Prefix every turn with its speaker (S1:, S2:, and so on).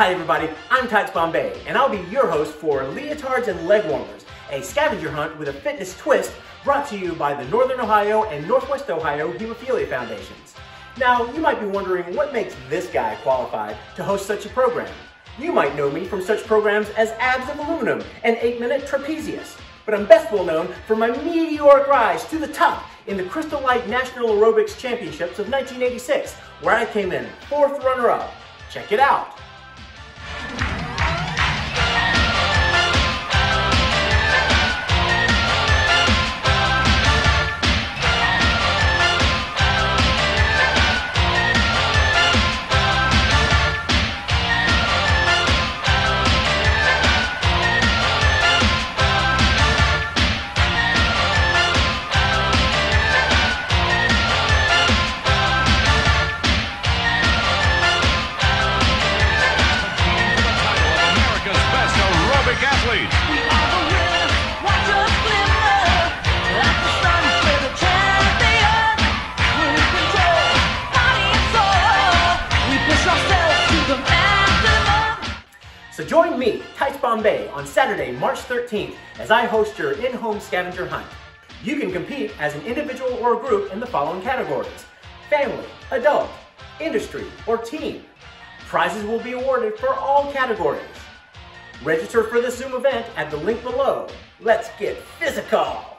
S1: Hi everybody, I'm Tightz Bombay, and I'll be your host for Leotards and Leg Warmers, a scavenger hunt with a fitness twist brought to you by the Northern Ohio and Northwest Ohio Hemophilia Foundations. Now, you might be wondering what makes this guy qualified to host such a program. You might know me from such programs as Abs of Aluminum and 8 Minute Trapezius, but I'm best well known for my meteoric rise to the top in the Crystal Light National Aerobics Championships of 1986, where I came in fourth runner-up. Check it out. So join me, Tightz Bombay, on Saturday, March 13th as I host your in-home scavenger hunt. You can compete as an individual or a group in the following categories. Family, adult, industry, or team. Prizes will be awarded for all categories. Register for the Zoom event at the link below. Let's get physical!